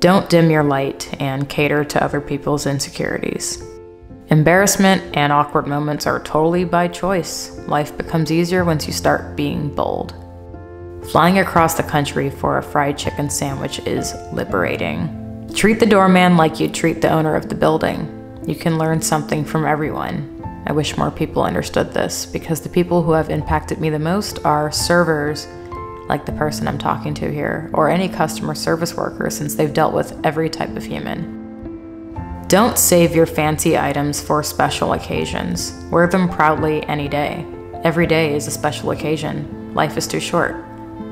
Don't dim your light and cater to other people's insecurities. Embarrassment and awkward moments are totally by choice. Life becomes easier once you start being bold. Flying across the country for a fried chicken sandwich is liberating. Treat the doorman like you'd treat the owner of the building. You can learn something from everyone. I wish more people understood this because the people who have impacted me the most are servers, like the person I'm talking to here, or any customer service worker since they've dealt with every type of human. Don't save your fancy items for special occasions. Wear them proudly any day. Every day is a special occasion. Life is too short.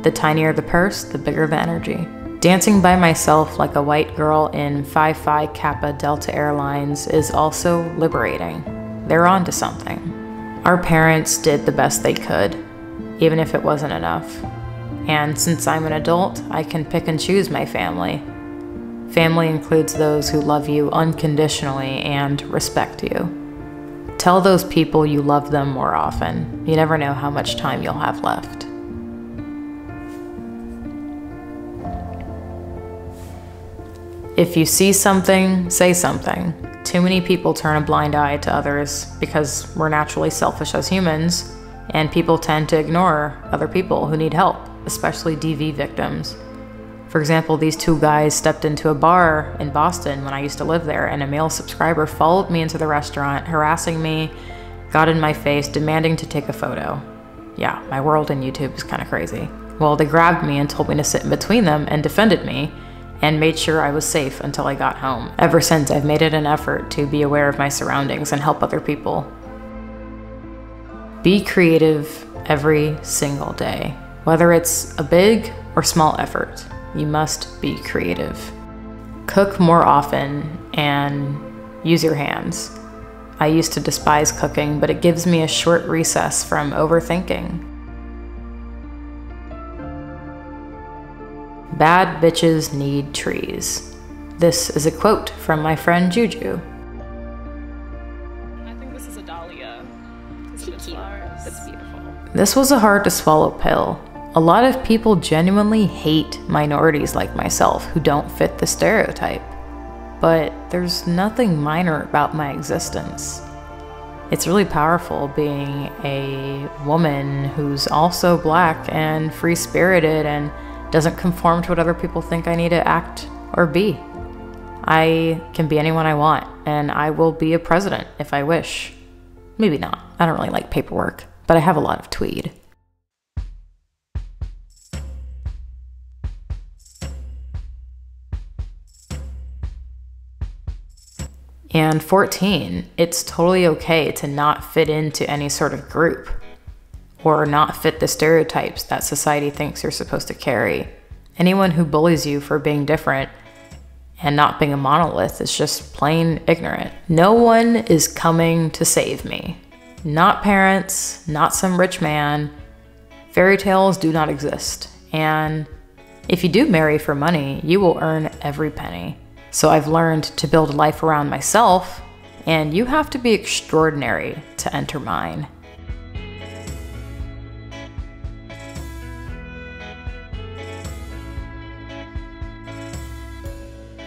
The tinier the purse, the bigger the energy. Dancing by myself like a white girl in Phi Phi Kappa Delta Airlines is also liberating. They're on to something. Our parents did the best they could, even if it wasn't enough. And since I'm an adult, I can pick and choose my family Family includes those who love you unconditionally and respect you. Tell those people you love them more often. You never know how much time you'll have left. If you see something, say something. Too many people turn a blind eye to others because we're naturally selfish as humans, and people tend to ignore other people who need help, especially DV victims. For example, these two guys stepped into a bar in Boston when I used to live there, and a male subscriber followed me into the restaurant, harassing me, got in my face, demanding to take a photo. Yeah, my world in YouTube is kind of crazy. Well, they grabbed me and told me to sit in between them and defended me and made sure I was safe until I got home. Ever since, I've made it an effort to be aware of my surroundings and help other people. Be creative every single day, whether it's a big or small effort you must be creative. Cook more often and use your hands. I used to despise cooking, but it gives me a short recess from overthinking. Bad bitches need trees. This is a quote from my friend Juju. I think this is a dahlia. That's beautiful. This was a hard to swallow pill. A lot of people genuinely hate minorities like myself who don't fit the stereotype. But there's nothing minor about my existence. It's really powerful being a woman who's also black and free spirited and doesn't conform to what other people think I need to act or be. I can be anyone I want, and I will be a president if I wish. Maybe not. I don't really like paperwork, but I have a lot of tweed. And 14, it's totally okay to not fit into any sort of group or not fit the stereotypes that society thinks you're supposed to carry. Anyone who bullies you for being different and not being a monolith is just plain ignorant. No one is coming to save me. Not parents, not some rich man. Fairy tales do not exist. And if you do marry for money, you will earn every penny. So I've learned to build a life around myself, and you have to be extraordinary to enter mine.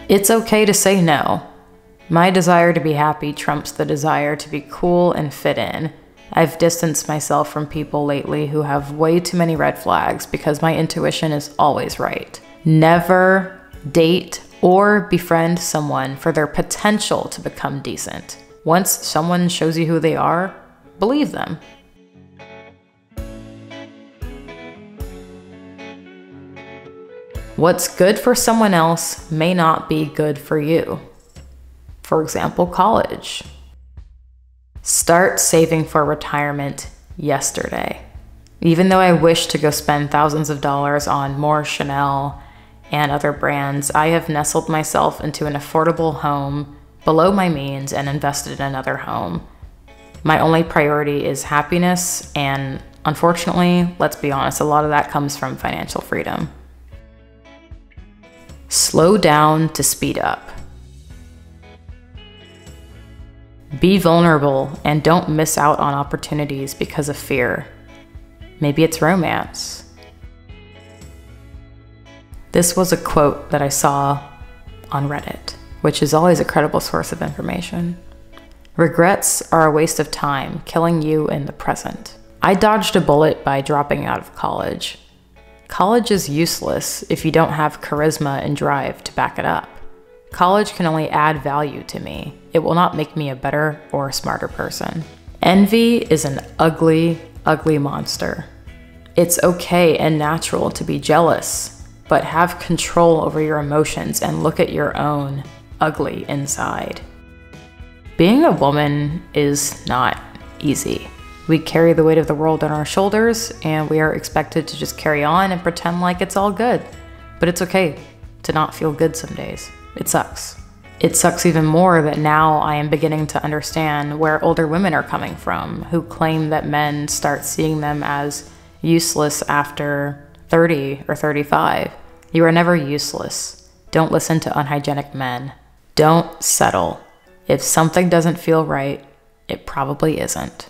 It's okay to say no. My desire to be happy trumps the desire to be cool and fit in. I've distanced myself from people lately who have way too many red flags because my intuition is always right. Never date or befriend someone for their potential to become decent. Once someone shows you who they are, believe them. What's good for someone else may not be good for you. For example, college. Start saving for retirement yesterday. Even though I wish to go spend thousands of dollars on more Chanel and other brands, I have nestled myself into an affordable home below my means and invested in another home. My only priority is happiness, and unfortunately, let's be honest, a lot of that comes from financial freedom. Slow down to speed up. Be vulnerable and don't miss out on opportunities because of fear. Maybe it's romance. This was a quote that I saw on Reddit, which is always a credible source of information. Regrets are a waste of time, killing you in the present. I dodged a bullet by dropping out of college. College is useless if you don't have charisma and drive to back it up. College can only add value to me. It will not make me a better or a smarter person. Envy is an ugly, ugly monster. It's okay and natural to be jealous, but have control over your emotions and look at your own ugly inside. Being a woman is not easy. We carry the weight of the world on our shoulders, and we are expected to just carry on and pretend like it's all good. But it's okay to not feel good some days. It sucks. It sucks even more that now I am beginning to understand where older women are coming from who claim that men start seeing them as useless after 30 or 35. You are never useless. Don't listen to unhygienic men. Don't settle. If something doesn't feel right, it probably isn't.